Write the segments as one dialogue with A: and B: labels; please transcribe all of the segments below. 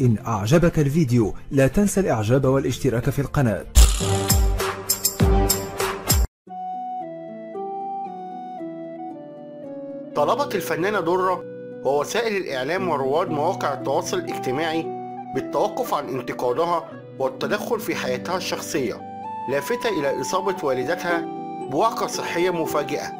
A: إن أعجبك الفيديو لا تنسى الإعجاب والاشتراك في القناة.
B: طلبت الفنانة درة ووسائل الإعلام ورواد مواقع التواصل الاجتماعي بالتوقف عن انتقادها والتدخل في حياتها الشخصية لافتة إلى إصابة والدتها بوعكة صحية مفاجئة.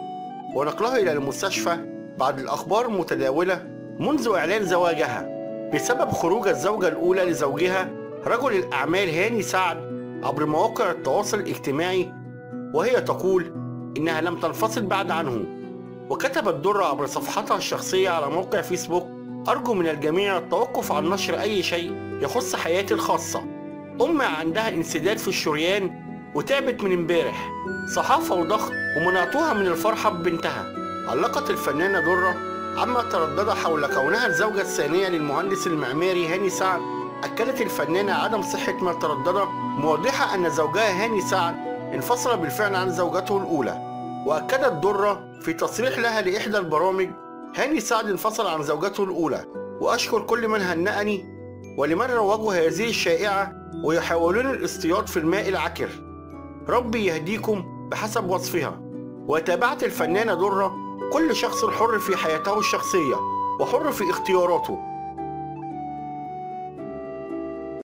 B: ونقلها إلى المستشفى بعد الأخبار المتداولة منذ إعلان زواجها. بسبب خروج الزوجة الأولى لزوجها رجل الأعمال هاني سعد عبر مواقع التواصل الاجتماعي وهي تقول إنها لم تنفصل بعد عنه. وكتبت درة عبر صفحتها الشخصية على موقع فيسبوك أرجو من الجميع التوقف عن نشر أي شيء يخص حياتي الخاصة. أم عندها انسداد في الشريان وتعبت من امبارح. صحافة وضغط ومنعتوها من الفرحة ببنتها. علقت الفنانة درة عما تردد حول كونها الزوجة الثانية للمهندس المعماري هاني سعد أكدت الفنانة عدم صحة ما تردد موضحة أن زوجها هاني سعد انفصل بالفعل عن زوجته الأولى. وأكدت درة في تصريح لها لإحدى البرامج هاني سعد انفصل عن زوجته الأولى. وأشكر كل من هنأني ولمن روجوا هذه الشائعة ويحاولون الاصطياد في الماء العكر. ربي يهديكم بحسب وصفها. وتابعت الفنانة درة كل شخص حر في حياته الشخصية وحر في اختياراته.